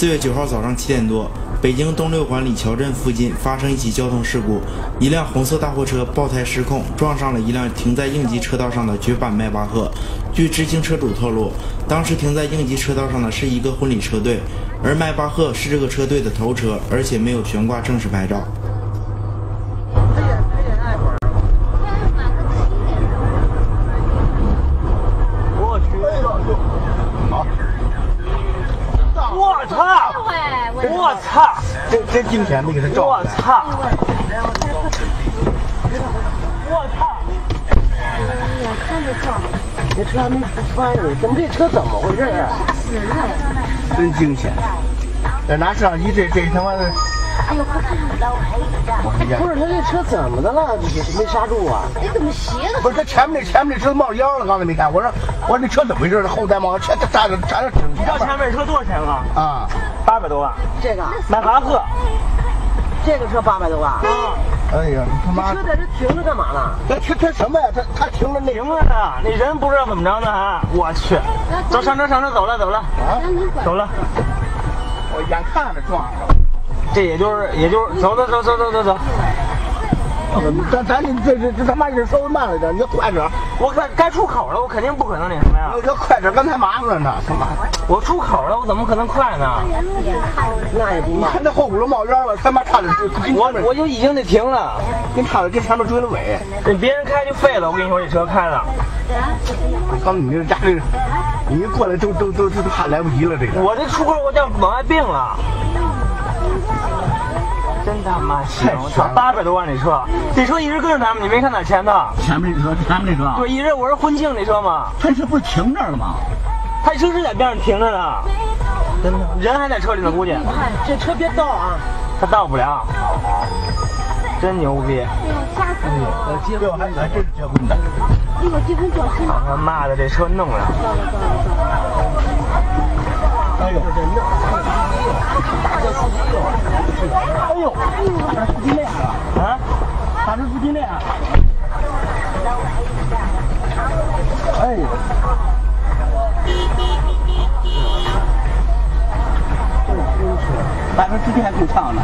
四月九号早上七点多，北京东六环李桥镇附近发生一起交通事故，一辆红色大货车爆胎失控，撞上了一辆停在应急车道上的绝版迈巴赫。据知情车主透露，当时停在应急车道上的是一个婚礼车队，而迈巴赫是这个车队的头车，而且没有悬挂正式牌照。我操！我操！这这今天没给他照我操！我操！这车还没翻呢，怎么这车怎么回事啊？真惊险！这拿摄像机，这这他妈的，不是他这车怎么的了？这是没刹住啊？你怎么斜了？不是他前面那前面那车冒烟了，刚才没看？我说我说那车怎么回事？后带冒烟，前这站着站着整你知道前面这车多少钱吗？啊！八百多万，这个迈巴赫。这个车八百多万，啊哎呀，你他妈车在这停着干嘛呢？他停停什么呀？他他停了那停了呢，那人不知道怎么着呢还，我去，走上车上车走了走了啊！走了，我眼看着撞上了。这也就是也就是走走走走走走走，咱咱这这这他妈是稍微慢了点，你要快点，我该该出口了，我肯定不可能那什么呀，你要快点，刚才麻烦了呢，他妈！我出口了，我怎么可能快呢？那也不慢。你看那后轱辘冒烟了，他妈差点跟我我就已经得停了，跟差点跟前面追了尾。你别人开就废了，我跟你说这车开的，我告诉你这家这个，你一过来都都都都怕来不及了，这个。我这出口我就往外并了。真他妈行！我操，八百多万这车，这车一直跟着咱们，你没看哪前头？前面这车，前面这车，对，一直我是婚庆这车嘛，他车不是停这儿了吗？他车是在边上停着呢，真的，人还在车里呢，估计这车别倒啊！他倒不了，真牛逼！呃，结婚还还真是结婚的。哎呦，结婚叫什么？他妈的，这车弄了，哎呦，哎呦，他是司机链啊，啊？他是司机链。哎，咱这司机还够呛呢。